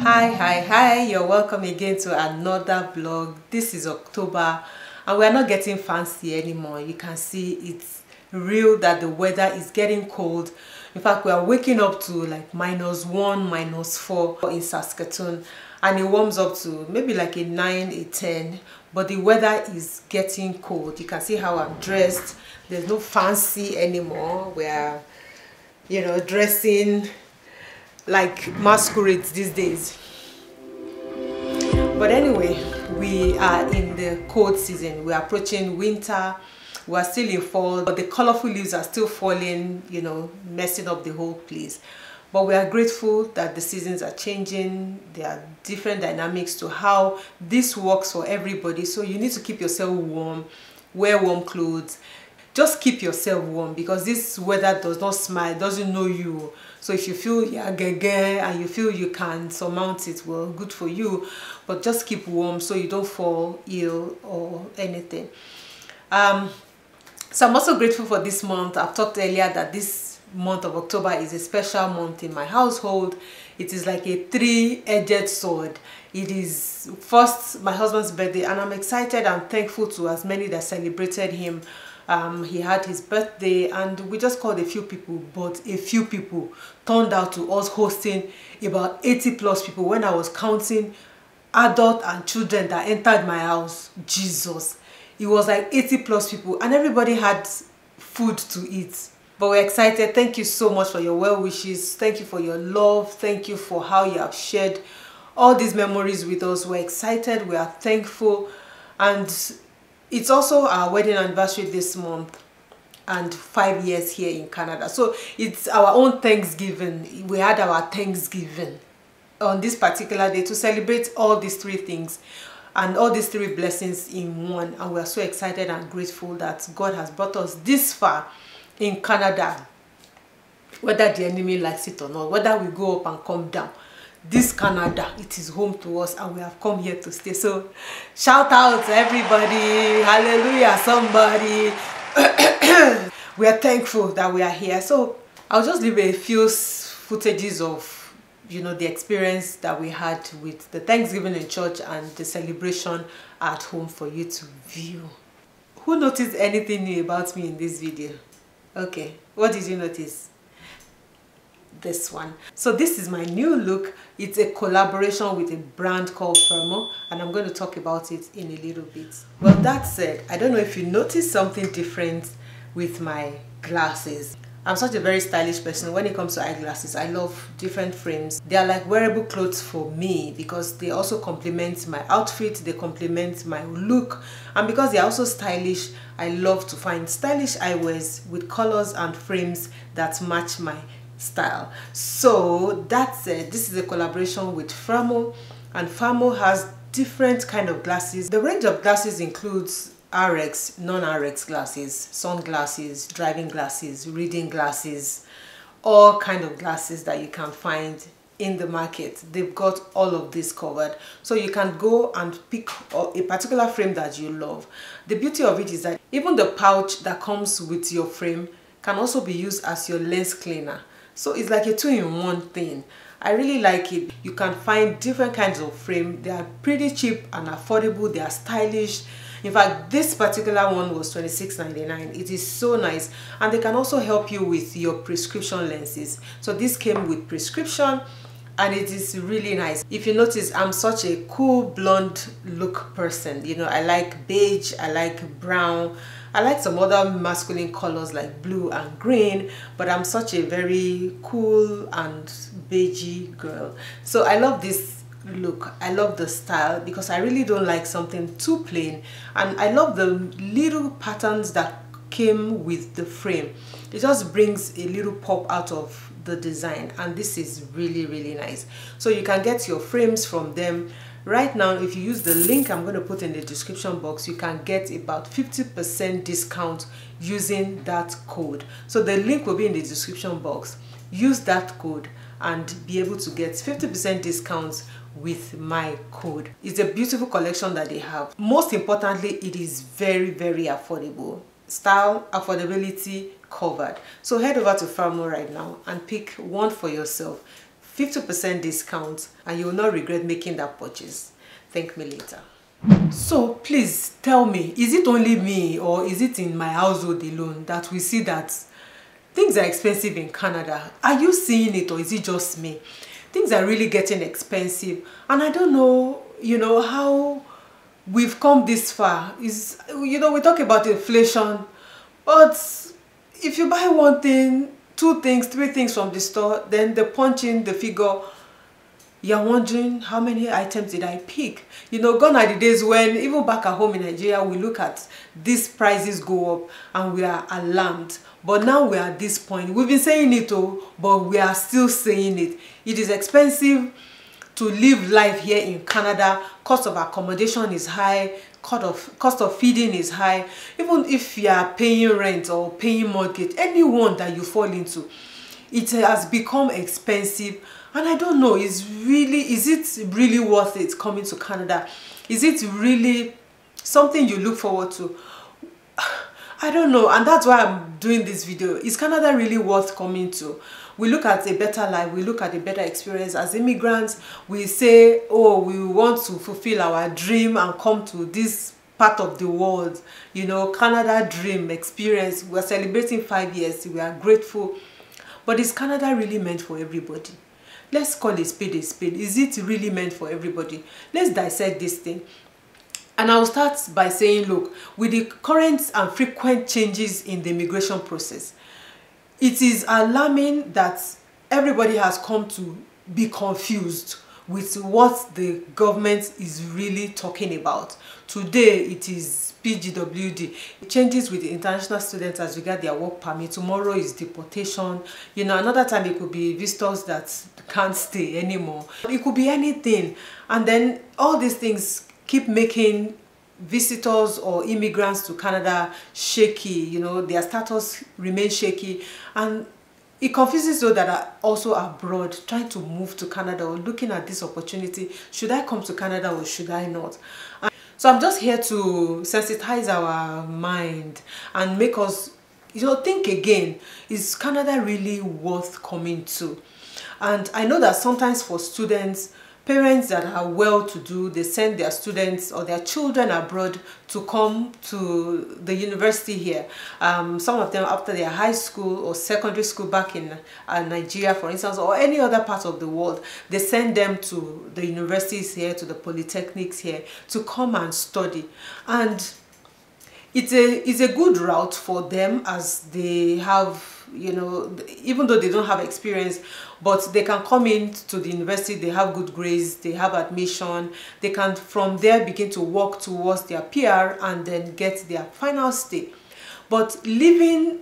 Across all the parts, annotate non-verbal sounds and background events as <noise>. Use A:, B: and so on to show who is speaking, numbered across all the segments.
A: hi hi hi. You're welcome again to another vlog. This is october and we're not getting fancy anymore. You can see it's real that the weather is getting cold. In fact we are waking up to like minus one minus four in saskatoon and it warms up to maybe like a 9 a 10 but the weather is getting cold. You can see how i'm dressed. There's no fancy anymore. We're you know dressing like masquerades these days. But anyway we are in the cold season. We're approaching winter. We're still in fall but the colorful leaves are still falling you know messing up the whole place. But we are grateful that the seasons are changing. There are different dynamics to how this works for everybody. So you need to keep yourself warm wear warm clothes just keep yourself warm because this weather does not smile doesn't know you. So if you feel yeah and you feel you can surmount it well good for you. But just keep warm so you don't fall ill or anything. Um, so i'm also grateful for this month. I've talked earlier that this month of october is a special month in my household. It is like a three-edged sword. It is first my husband's birthday and i'm excited and thankful to as many that celebrated him um, he had his birthday and we just called a few people but a few people turned out to us hosting about 80 plus people when I was counting adult and children that entered my house. Jesus. It was like 80 plus people and everybody had food to eat. But we're excited. Thank you so much for your well wishes. Thank you for your love. Thank you for how you have shared all these memories with us. We're excited. We are thankful. And it's also our wedding anniversary this month and five years here in Canada. So it's our own Thanksgiving. We had our Thanksgiving on this particular day to celebrate all these three things and all these three blessings in one. And we're so excited and grateful that God has brought us this far in Canada. Whether the enemy likes it or not, whether we go up and come down this Canada, it is home to us and we have come here to stay. So shout out to everybody. Hallelujah, somebody. <clears throat> we are thankful that we are here. So I'll just leave a few footages of you know the experience that we had with the Thanksgiving in church and the celebration at home for you to view. Who noticed anything new about me in this video? Okay, what did you notice? This one. So this is my new look. It's a collaboration with a brand called Firmoo and I'm going to talk about it in a little bit. Well that said I don't know if you noticed something different with my glasses. I'm such a very stylish person. When it comes to eyeglasses I love different frames. They are like wearable clothes for me because they also complement my outfit they complement my look. And because they're also stylish I love to find stylish eyewears with colors and frames that match my style. So that's it. This is a collaboration with Firmoo and Firmoo has different kind of glasses. The range of glasses includes RX non-RX glasses sunglasses driving glasses reading glasses all kind of glasses that you can find in the market. They've got all of this covered. So you can go and pick a particular frame that you love. The beauty of it is that even the pouch that comes with your frame can also be used as your lens cleaner so it's like a two-in-one thing. I really like it. You can find different kinds of frame. They are pretty cheap and affordable. They are stylish. In fact this particular one was $26.99 it is so nice. And they can also help you with your prescription lenses. So this came with prescription and it is really nice. If you notice i'm such a cool blonde look person. You know i like beige i like brown I like some other masculine colors like blue and green, but I'm such a very cool and beigey girl. So I love this look. I love the style because I really don't like something too plain. And I love the little patterns that came with the frame. It just brings a little pop out of the design and this is really really nice. So you can get your frames from them right now if you use the link i'm going to put in the description box you can get about 50 percent discount using that code. So the link will be in the description box. Use that code and be able to get 50 percent discounts with my code. It's a beautiful collection that they have. Most importantly it is very very affordable. Style affordability covered. So head over to Firmoo right now and pick one for yourself 50% discount and you will not regret making that purchase. Thank me later. So please tell me, is it only me or is it in my household alone that we see that things are expensive in Canada? Are you seeing it or is it just me? Things are really getting expensive and I don't know, you know, how we've come this far. Is You know, we talk about inflation, but if you buy one thing, two things, three things from the store, then they punch in the figure you're wondering how many items did I pick? You know, gone are the days when even back at home in Nigeria, we look at these prices go up and we are alarmed. But now we are at this point. We've been saying it, oh, but we are still saying it. It is expensive to live life here in Canada. Cost of accommodation is high. Cost of, cost of feeding is high. Even if you are paying rent or paying mortgage, anyone that you fall into, it has become expensive. And i don't know is really is it really worth it coming to canada? Is it really something you look forward to? <sighs> I don't know and that's why i'm doing this video. Is canada really worth coming to we look at a better life we look at a better experience. As immigrants we say oh we want to fulfill our dream and come to this part of the world. You know canada dream experience we're celebrating five years we are grateful. But is canada really meant for everybody? Let's call a spade a spade. Is it really meant for everybody? Let's dissect this thing. And I'll start by saying, look, with the current and frequent changes in the immigration process, it is alarming that everybody has come to be confused with what the government is really talking about. Today, it is PGWD. It changes with the international students as regard their work permit. Tomorrow is deportation. You know, another time it could be visitors that can't stay anymore. It could be anything. And then all these things keep making visitors or immigrants to Canada shaky, you know, their status remains shaky. And it confuses those that are also abroad trying to move to Canada or looking at this opportunity. Should I come to Canada or should I not? And so I'm just here to sensitize our mind and make us, you know, think again. Is Canada really worth coming to? And I know that sometimes for students, parents that are well-to-do, they send their students or their children abroad to come to the university here. Um, some of them after their high school or secondary school back in uh, Nigeria, for instance, or any other part of the world, they send them to the universities here, to the polytechnics here, to come and study. And it's a, it's a good route for them as they have you know even though they don't have experience but they can come in to the university they have good grades they have admission they can from there begin to work towards their PR and then get their final stay but living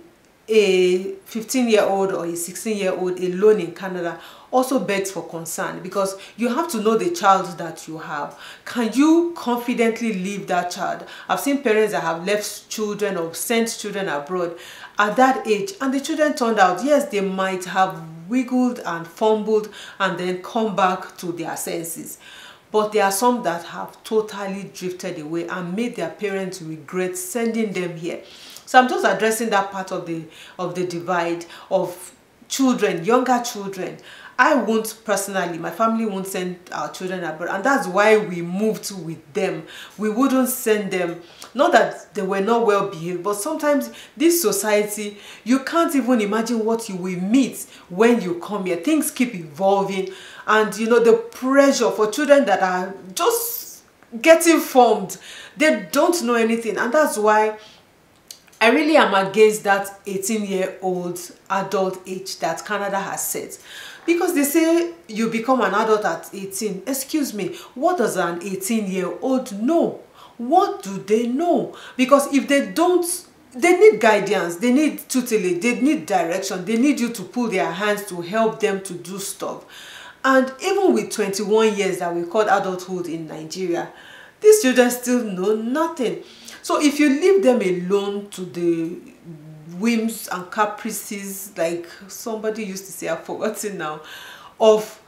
A: a 15 year old or a 16 year old alone in Canada also begs for concern because you have to know the child that you have. Can you confidently leave that child? I've seen parents that have left children or sent children abroad at that age and the children turned out, yes, they might have wiggled and fumbled and then come back to their senses. But there are some that have totally drifted away and made their parents regret sending them here. So I'm just addressing that part of the of the divide of children, younger children. I won't personally, my family won't send our children abroad and that's why we moved with them. We wouldn't send them, not that they were not well behaved, but sometimes this society, you can't even imagine what you will meet when you come here. Things keep evolving and you know the pressure for children that are just getting formed, they don't know anything and that's why I really am against that 18 year old adult age that Canada has set because they say you become an adult at 18 excuse me what does an 18 year old know? What do they know? Because if they don't they need guidance they need tutelage they need direction they need you to pull their hands to help them to do stuff. And even with 21 years that we call adulthood in nigeria these children still know nothing. So if you leave them alone to the whims and caprices, like somebody used to say, I've forgotten now, of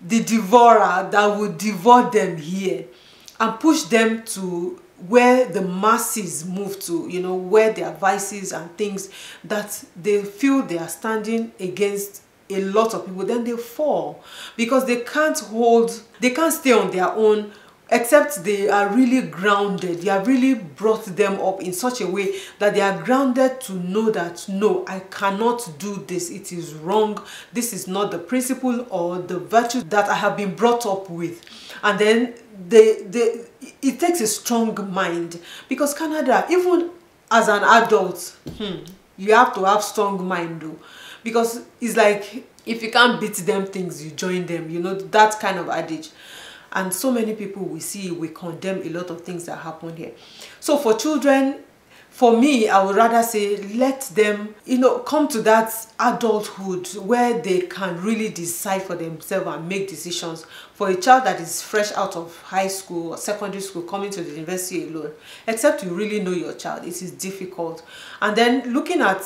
A: the devourer that would devour them here and push them to where the masses move to, you know, where their vices and things that they feel they are standing against a lot of people then they fall. Because they can't hold they can't stay on their own except they are really grounded. They have really brought them up in such a way that they are grounded to know that no i cannot do this. It is wrong. This is not the principle or the virtue that i have been brought up with. And then they they it takes a strong mind. Because canada even as an adult hmm, you have to have strong mind though. Because it's like if you can't beat them things you join them you know that kind of adage and so many people we see we condemn a lot of things that happen here. So for children for me i would rather say let them you know come to that adulthood where they can really decide for themselves and make decisions. For a child that is fresh out of high school or secondary school coming to the university alone except you really know your child it is difficult. And then looking at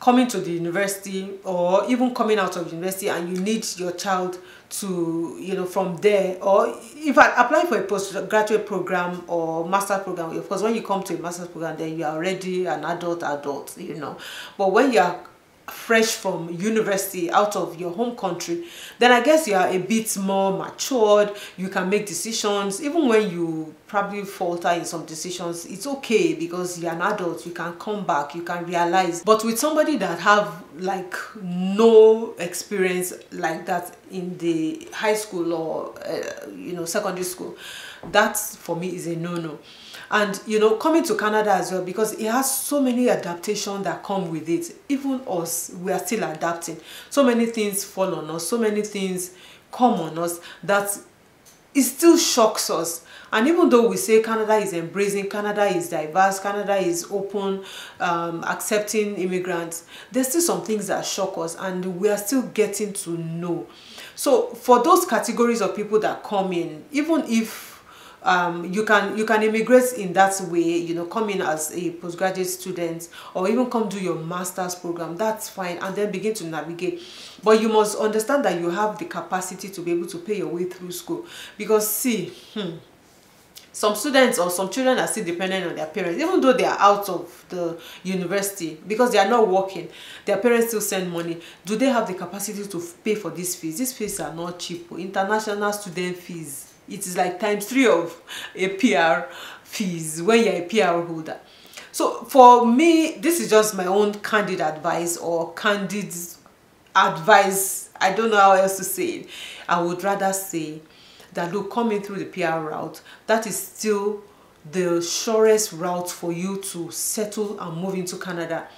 A: coming to the university or even coming out of university and you need your child to you know from there or if I apply for a postgraduate program or master program. Of course when you come to a master's program then you are already an adult adult you know. But when you are fresh from university out of your home country then i guess you are a bit more matured. You can make decisions. Even when you probably falter in some decisions it's okay because you're an adult. You can come back. You can realize. But with somebody that have like no experience like that in the high school or uh, you know secondary school that for me is a no-no and you know coming to canada as well because it has so many adaptations that come with it. Even us we are still adapting. So many things fall on us. So many things come on us that it still shocks us. And even though we say canada is embracing canada is diverse canada is open um, accepting immigrants there's still some things that shock us and we are still getting to know. So for those categories of people that come in even if um, you can you can immigrate in that way you know come in as a postgraduate student or even come do your master's program that's fine and then begin to navigate. But you must understand that you have the capacity to be able to pay your way through school. Because see hmm, some students or some children are still dependent on their parents even though they are out of the university because they are not working their parents still send money. Do they have the capacity to pay for these fees? These fees are not cheap. International student fees it is like times three of a PR fees when you're a PR holder. So for me, this is just my own candid advice or candid advice. I don't know how else to say it. I would rather say that look, coming through the PR route, that is still the surest route for you to settle and move into Canada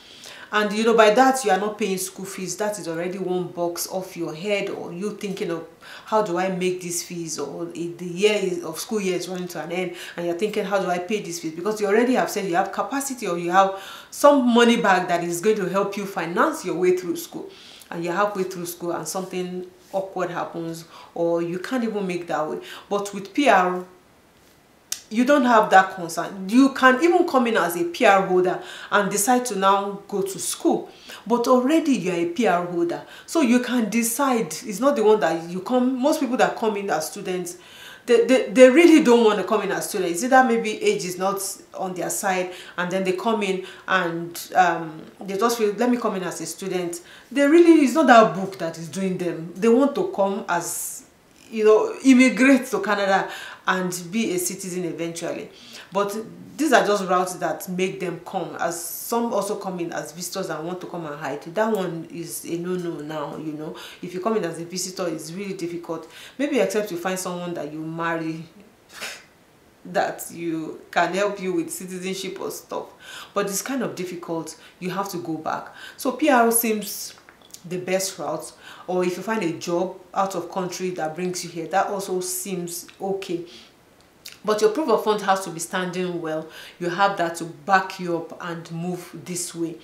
A: and you know by that you are not paying school fees. That is already one box off your head or you thinking of how do i make these fees? Or the year of school year is running to an end and you're thinking how do i pay these fees? Because you already have said you have capacity or you have some money back that is going to help you finance your way through school. And you're halfway through school and something awkward happens or you can't even make that way. But with pr you don't have that concern you can even come in as a pr holder and decide to now go to school but already you're a pr holder so you can decide it's not the one that you come most people that come in as students they, they, they really don't want to come in as students. It's either maybe age is not on their side and then they come in and um, they just feel, let me come in as a student. They really, it's not that book that is doing them. They want to come as, you know, immigrate to Canada and be a citizen eventually. But these are just routes that make them come. As some also come in as visitors and want to come and hide. That one is a no-no now you know. If you come in as a visitor it's really difficult. Maybe except you find someone that you marry <laughs> that you can help you with citizenship or stuff. But it's kind of difficult. You have to go back. So PR seems the best route or if you find a job out of country that brings you here that also seems okay. But your proof of fund has to be standing well. You have that to back you up and move this way.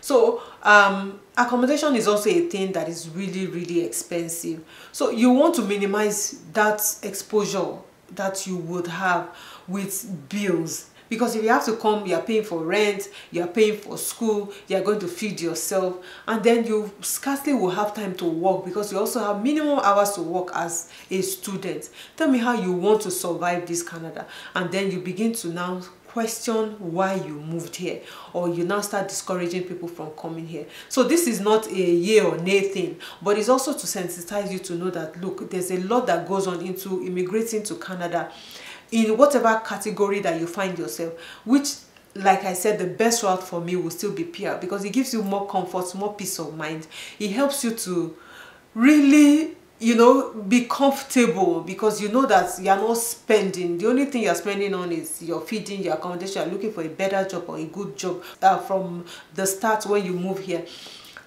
A: So um, accommodation is also a thing that is really really expensive. So you want to minimize that exposure that you would have with bills because if you have to come you are paying for rent you are paying for school you are going to feed yourself and then you scarcely will have time to work because you also have minimum hours to work as a student. Tell me how you want to survive this canada. And then you begin to now question why you moved here or you now start discouraging people from coming here. So this is not a year or nay thing but it's also to sensitize you to know that look there's a lot that goes on into immigrating to canada in whatever category that you find yourself which like I said, the best route for me will still be PR because it gives you more comfort, more peace of mind. It helps you to really you know be comfortable because you know that you're not spending. The only thing you're spending on is your feeding your accommodation. You're looking for a better job or a good job uh, from the start when you move here.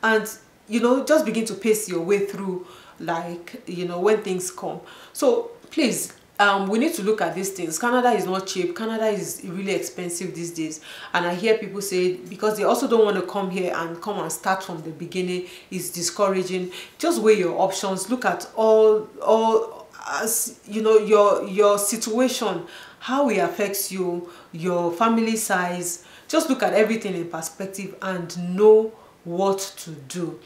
A: And you know just begin to pace your way through like you know when things come. So please um, we need to look at these things. Canada is not cheap. Canada is really expensive these days. And I hear people say because they also don't want to come here and come and start from the beginning is discouraging. Just weigh your options. Look at all all as you know your your situation, how it affects you, your family size. Just look at everything in perspective and know what to do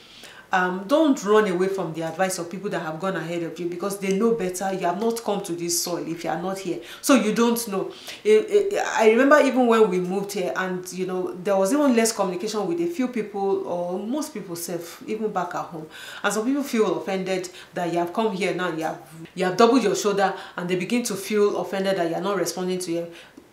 A: um, don't run away from the advice of people that have gone ahead of you because they know better. You have not come to this soil if you are not here. So you don't know. It, it, I remember even when we moved here and, you know, there was even less communication with a few people or most people self, even back at home. And some people feel offended that you have come here now, you have, you have doubled your shoulder and they begin to feel offended that you are not responding to them.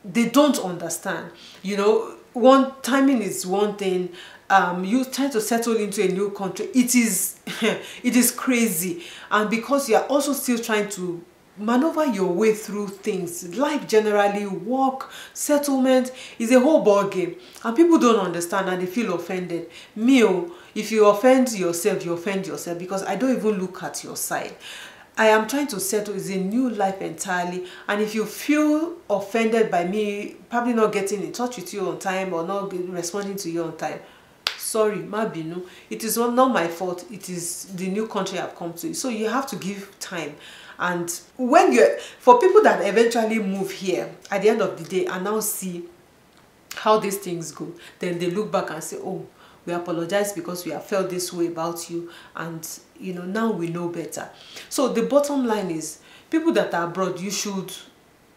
A: They don't understand. You know, one timing is one thing um, you tend to settle into a new country it is <laughs> it is crazy. And because you are also still trying to maneuver your way through things life generally work settlement is a whole ball game and people don't understand and they feel offended. Me oh, if you offend yourself you offend yourself because i don't even look at your side. I am trying to settle is a new life entirely. And if you feel offended by me probably not getting in touch with you on time or not responding to you on time sorry má bínú. It is not my fault. It is the new country i've come to. So you have to give time. And when you for people that eventually move here at the end of the day and now see how these things go. Then they look back and say oh we apologize because we have felt this way about you. And you know now we know better. So the bottom line is people that are abroad you should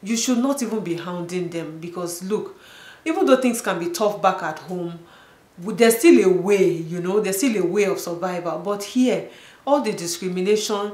A: you should not even be hounding them because look even though things can be tough back at home there's still a way you know there's still a way of survival. But here all the discrimination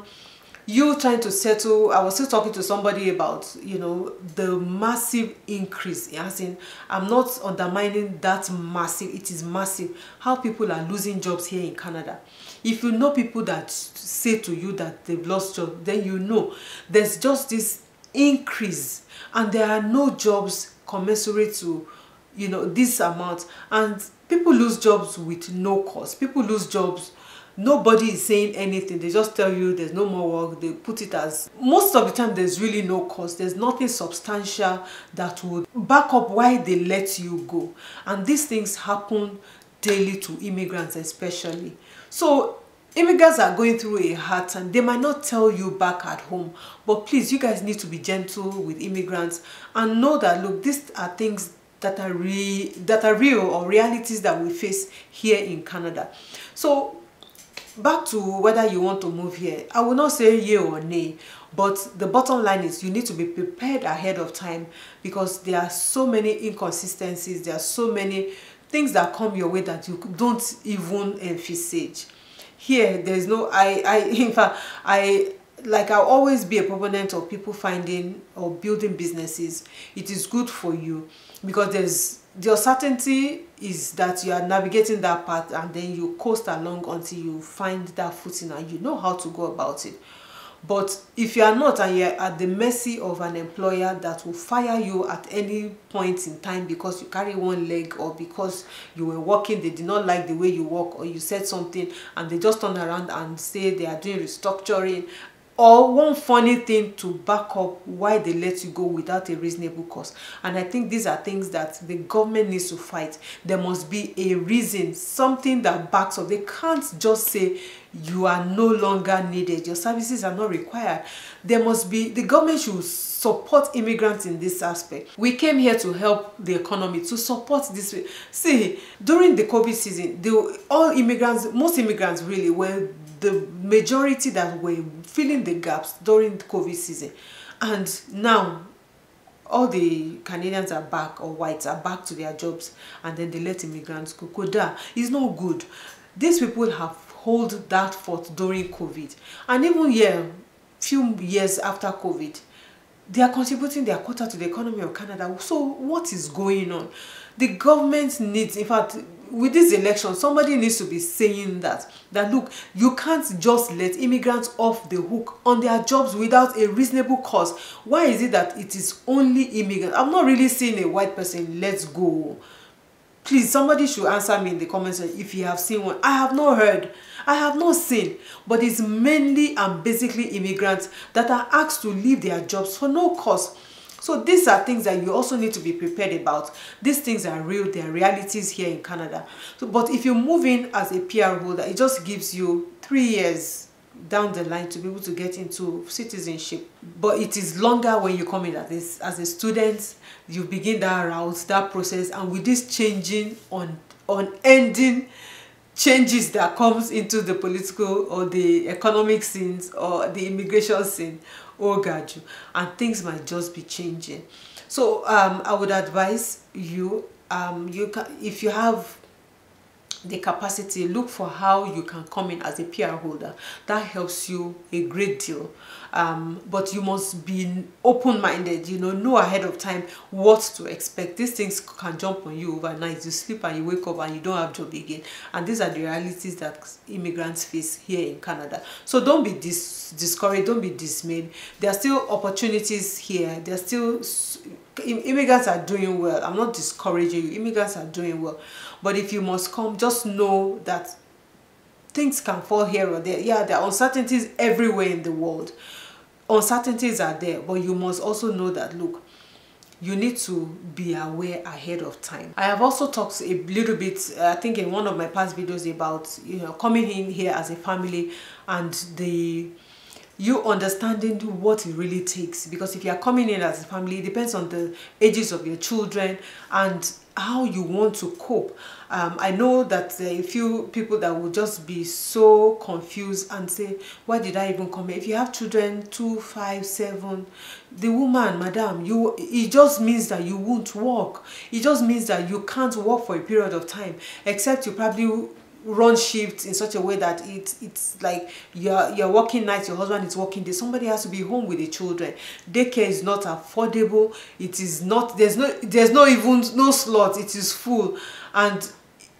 A: you trying to settle i was still talking to somebody about you know the massive increase as in i'm not undermining that massive it is massive how people are losing jobs here in canada. If you know people that say to you that they've lost job then you know there's just this increase. And there are no jobs commensurate to you know this amount. And people lose jobs with no cause. People lose jobs. Nobody is saying anything. They just tell you there's no more work. They put it as most of the time there's really no cause. There's nothing substantial that would back up why they let you go. And these things happen daily to immigrants especially. So immigrants are going through a hard time. They might not tell you back at home but please you guys need to be gentle with immigrants and know that look these are things that are real that are real or realities that we face here in Canada. So back to whether you want to move here. I will not say yay or nay, but the bottom line is you need to be prepared ahead of time because there are so many inconsistencies, there are so many things that come your way that you don't even envisage. Here, there's no, I, I, <laughs> in fact, I, like I'll always be a proponent of people finding or building businesses. It is good for you because there's the uncertainty is that you are navigating that path and then you coast along until you find that footing and you know how to go about it. But if you are not and you're at the mercy of an employer that will fire you at any point in time because you carry one leg or because you were working, they did not like the way you work or you said something and they just turn around and say they are doing restructuring or one funny thing to back up why they let you go without a reasonable cause. And i think these are things that the government needs to fight. There must be a reason something that backs up. They can't just say you are no longer needed. Your services are not required. There must be the government should support immigrants in this aspect. We came here to help the economy to support this see during the covid season the all immigrants most immigrants really were the majority that were filling the gaps during the COVID season. And now, all the Canadians are back or whites are back to their jobs and then they let immigrants go. Koda is not good. These people have hold that fort during COVID. And even here, few years after COVID, they are contributing their quota to the economy of Canada. So what is going on? The government needs, in fact, with this election, somebody needs to be saying that, that look, you can't just let immigrants off the hook on their jobs without a reasonable cause. Why is it that it is only immigrants? I'm not really seeing a white person, let's go. Please, somebody should answer me in the comments if you have seen one. I have not heard. I have not seen. But it's mainly and basically immigrants that are asked to leave their jobs for no cause. So these are things that you also need to be prepared about. These things are real, they are realities here in Canada. So, but if you move in as a PR holder, it just gives you three years down the line to be able to get into citizenship. But it is longer when you come in as a, as a student, you begin that route, that process, and with this changing on on ending changes that comes into the political or the economic scenes or the immigration scene oh god you. And things might just be changing. So um i would advise you um you can if you have the capacity look for how you can come in as a PR holder. That helps you a great deal. Um, but you must be open-minded you know know ahead of time what to expect. These things can jump on you overnight. You sleep and you wake up and you don't have job again. And these are the realities that immigrants face here in Canada. So don't be dis discouraged don't be dismayed. There are still opportunities here. There are still immigrants are doing well. I'm not discouraging you. Immigrants are doing well but if you must come just know that things can fall here or there. Yeah there are uncertainties everywhere in the world. Uncertainties are there but you must also know that look you need to be aware ahead of time. I have also talked a little bit i think in one of my past videos about you know coming in here as a family and the you understanding what it really takes. Because if you are coming in as a family it depends on the ages of your children and how you want to cope. Um, i know that a few people that will just be so confused and say why did i even come here? If you have children two five seven the woman madam you it just means that you won't work. It just means that you can't work for a period of time except you probably run shifts in such a way that it it's like you're you're working nights your husband is working day somebody has to be home with the children. Daycare is not affordable it is not there's no there's no even no slot it is full and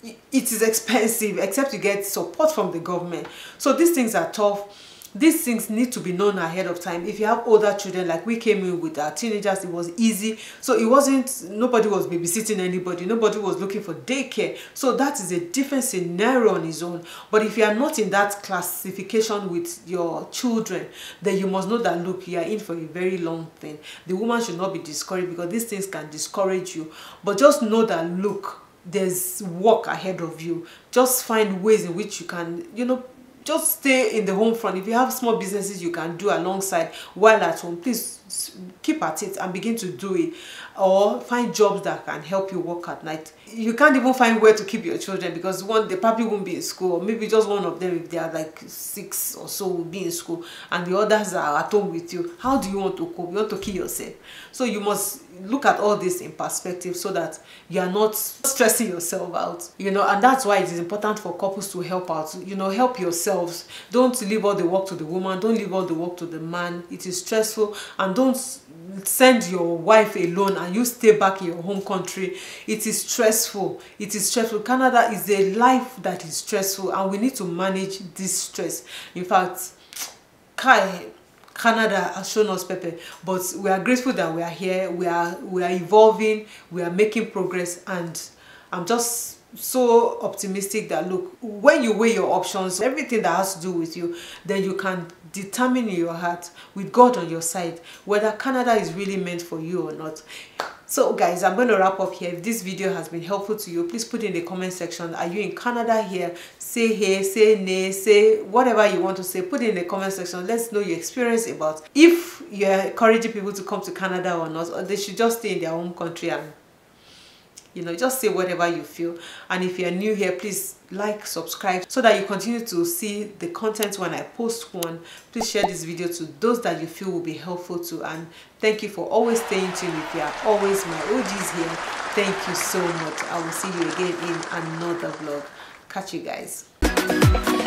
A: it is expensive except you get support from the government. So these things are tough these things need to be known ahead of time. If you have older children like we came in with our teenagers it was easy. So it wasn't nobody was babysitting anybody. Nobody was looking for daycare. So that is a different scenario on its own. But if you are not in that classification with your children then you must know that look you are in for a very long thing. The woman should not be discouraged because these things can discourage you. But just know that look there's work ahead of you. Just find ways in which you can you know just stay in the home front. If you have small businesses you can do alongside while at home. Please keep at it and begin to do it or find jobs that can help you work at night you can't even find where to keep your children because one they probably won't be in school or maybe just one of them if they are like six or so will be in school and the others are at home with you. How do you want to cope? You want to kill yourself. So you must look at all this in perspective so that you are not stressing yourself out you know and that's why it is important for couples to help out. You know help yourselves. Don't leave all the work to the woman. Don't leave all the work to the man. It is stressful. And don't send your wife alone and you stay back in your home country. It is stressful it is stressful. Canada is a life that is stressful and we need to manage this stress. In fact kai canada has shown us pepper but we are grateful that we are here. We are we are evolving. We are making progress and i'm just so optimistic that look when you weigh your options everything that has to do with you then you can determine in your heart with god on your side whether canada is really meant for you or not. So guys i'm going to wrap up here. If this video has been helpful to you please put in the comment section. Are you in canada here? Say hey say nay say whatever you want to say. Put in the comment section. Let's know your experience about if you're encouraging people to come to canada or not or they should just stay in their home country and you know just say whatever you feel. And if you're new here please like subscribe so that you continue to see the content when i post one. Please share this video to those that you feel will be helpful to. And thank you for always staying tuned. If you are always my og's here thank you so much. I will see you again in another vlog. Catch you guys